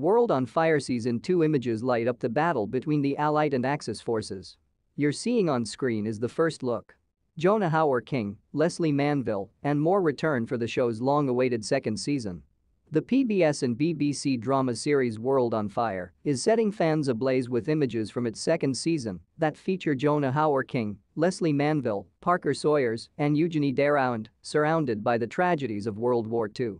World on Fire Season 2 images light up the battle between the Allied and Axis forces. You're seeing on screen is the first look. Jonah Hauer-King, Lesley Manville, and more return for the show's long-awaited second season. The PBS and BBC drama series World on Fire is setting fans ablaze with images from its second season that feature Jonah Hauer-King, Lesley Manville, Parker Sawyers, and Eugénie Derouand, surrounded by the tragedies of World War II.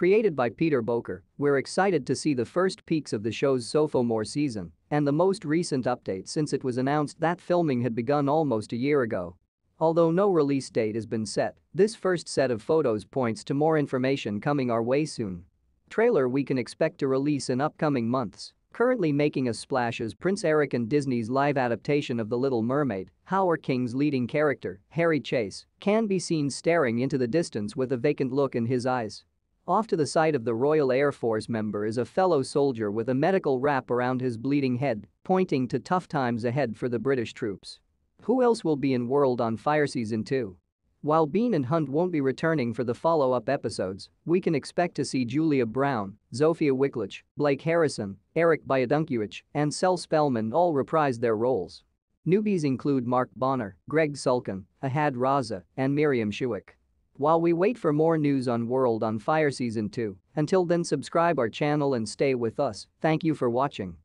Created by Peter Bowker, we're excited to see the first peeks of the show's sophomore season and the most recent update since it was announced that filming had begun almost a year ago. Although no release date has been set, this first set of photos points to more information coming our way soon. Trailer we can expect to release in upcoming months. Currently making a splash is Prince Eric and Disney's live adaptation of The Little Mermaid, Hauer-King's leading character, Harry Chase, can be seen staring into the distance with a vacant look in his eyes. Off to the side of the Royal Air Force member is a fellow soldier with a medical wrap around his bleeding head, pointing to tough times ahead for the British troops. Who else will be in World on Fire Season 2? While Bean and Hunt won't be returning for the follow-up episodes, we can expect to see Julia Brown, Zofia Wicklage, Blake Harrison, Eric Biadankewicz, and Cel Spellman all reprise their roles. Newbies include Mark Bonnar, Greg Sulkin, Ahad Raza, and Miriam Shuick. While we wait for more news on World on Fire Season 2, until then subscribe our channel and stay with us, thank you for watching.